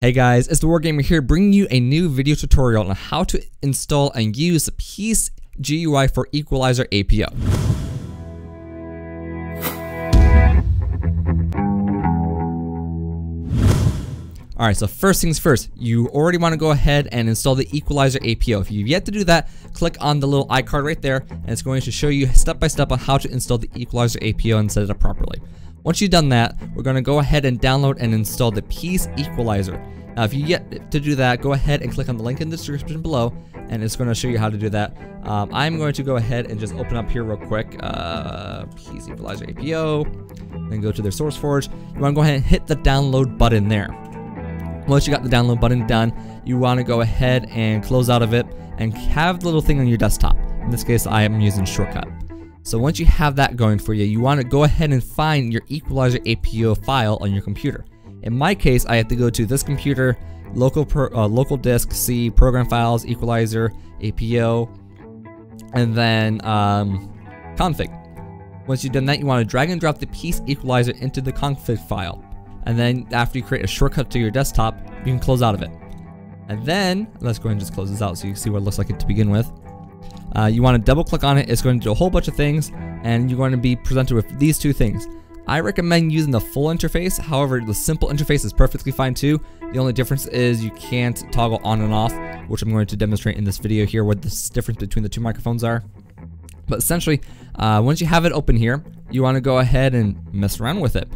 Hey guys, it's the Wargamer here bringing you a new video tutorial on how to install and use the Peace GUI for Equalizer APO. Alright, so first things first, you already want to go ahead and install the Equalizer APO. If you've yet to do that, click on the little iCard right there, and it's going to show you step by step on how to install the Equalizer APO and set it up properly. Once you've done that, we're going to go ahead and download and install the Peace Equalizer. Now, if you get to do that, go ahead and click on the link in the description below, and it's going to show you how to do that. Um, I'm going to go ahead and just open up here real quick, uh, Peace Equalizer APO, then go to their SourceForge. You want to go ahead and hit the download button there. Once you got the download button done, you want to go ahead and close out of it and have the little thing on your desktop. In this case, I am using Shortcut. So once you have that going for you, you want to go ahead and find your Equalizer APO file on your computer. In my case, I have to go to this computer, local uh, local disk, C, program files, Equalizer, APO, and then um, config. Once you've done that, you want to drag and drop the Peace Equalizer into the config file. And then after you create a shortcut to your desktop, you can close out of it. And then, let's go ahead and just close this out so you can see what it looks like to begin with. Uh, you want to double click on it. It's going to do a whole bunch of things and you're going to be presented with these two things. I recommend using the full interface, however the simple interface is perfectly fine too. The only difference is you can't toggle on and off, which I'm going to demonstrate in this video here what the difference between the two microphones are. But essentially, uh, once you have it open here, you want to go ahead and mess around with it.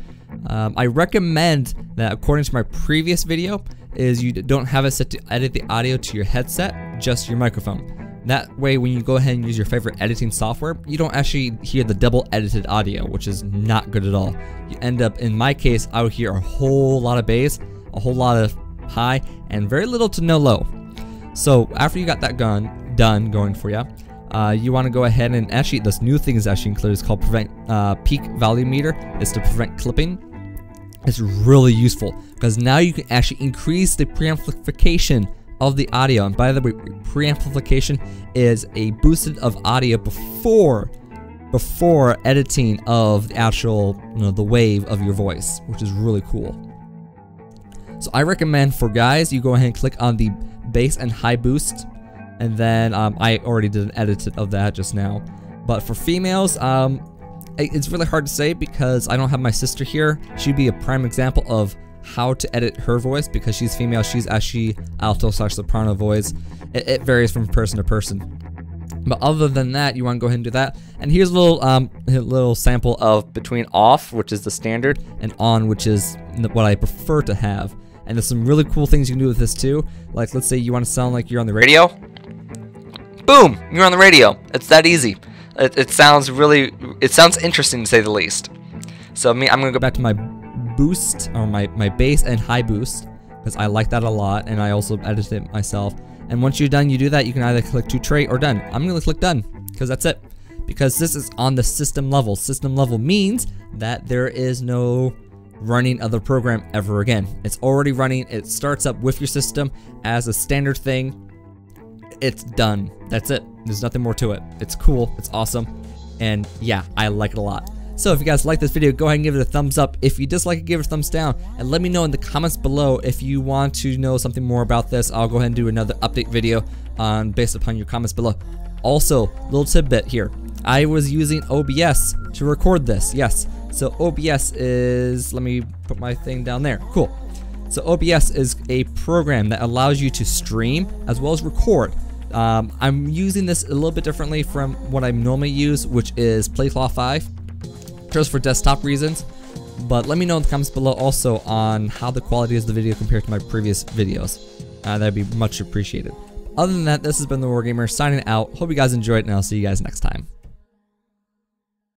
Um, I recommend that according to my previous video, is you don't have it set to edit the audio to your headset, just your microphone. That way, when you go ahead and use your favorite editing software, you don't actually hear the double edited audio, which is not good at all. You end up, in my case, I would hear a whole lot of bass, a whole lot of high, and very little to no low. So after you got that gun done going for you, uh, you want to go ahead and actually this new thing is actually included. It's called prevent uh, peak value meter. It's to prevent clipping. It's really useful because now you can actually increase the preamplification of the audio. And by the way, preamplification is a boosted of audio before before editing of the actual, you know, the wave of your voice, which is really cool. So I recommend for guys, you go ahead and click on the bass and high boost, and then um, I already did an edit of that just now. But for females, um, it's really hard to say because I don't have my sister here. She'd be a prime example of how to edit her voice because she's female. She's actually alto slash soprano voice. It, it, varies from person to person. But other than that, you want to go ahead and do that. And here's a little um, a little sample of between off, which is the standard, and on, which is what I prefer to have. And there's some really cool things you can do with this too. Like let's say you want to sound like you're on the radio. Boom! You're on the radio. It's that easy. It, it sounds really, it sounds interesting to say the least. So me, I'm gonna go back to my boost, or my, my bass and high boost, because I like that a lot, and I also edited it myself. And once you're done, you do that, you can either click to tray or done. I'm gonna click done, because that's it. Because this is on the system level. System level means that there is no running of the program ever again. It's already running, it starts up with your system as a standard thing. It's done. That's it. There's nothing more to it. It's cool, it's awesome, and yeah, I like it a lot. So if you guys like this video, go ahead and give it a thumbs up. If you dislike it, give it a thumbs down. And let me know in the comments below if you want to know something more about this. I'll go ahead and do another update video on based upon your comments below. Also, little tidbit here. I was using OBS to record this, yes. So OBS is, let me put my thing down there. Cool. So OBS is a program that allows you to stream as well as record. Um, I'm using this a little bit differently from what I normally use, which is Playclaw 5 just for desktop reasons. But let me know in the comments below also on how the quality is of the video compared to my previous videos. Uh, that'd be much appreciated. Other than that, this has been the Wargamer signing out. Hope you guys enjoyed, and I'll see you guys next time.